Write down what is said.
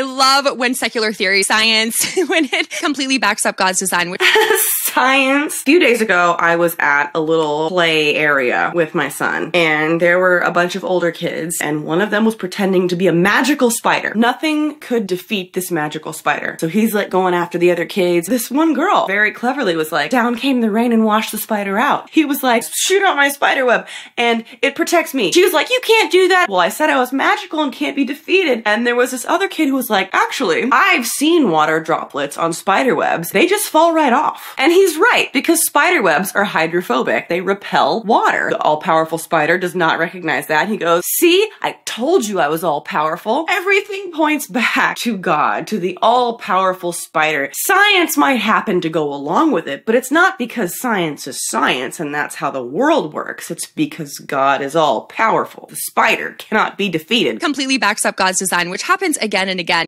I love when secular theory, science, when it completely backs up God's design. science. A few days ago, I was at a little play area with my son, and there were a bunch of older kids, and one of them was pretending to be a magical spider. Nothing could defeat this magical spider. So he's like going after the other kids. This one girl very cleverly was like, down came the rain and washed the spider out. He was like, shoot out my spider web, and it protects me. She was like, you can't do that. Well, I said I was magical and can't be defeated. And there was this other kid who was like, actually, I've seen water droplets on spider webs. They just fall right off. And he's right, because spider webs are hydrophobic. They repel water. The all-powerful spider does not recognize that. He goes, see, I told you I was all-powerful. Everything points back to God, to the all-powerful spider. Science might happen to go along with it, but it's not because science is science and that's how the world works. It's because God is all-powerful. The spider cannot be defeated. Completely backs up God's design, which happens again and again.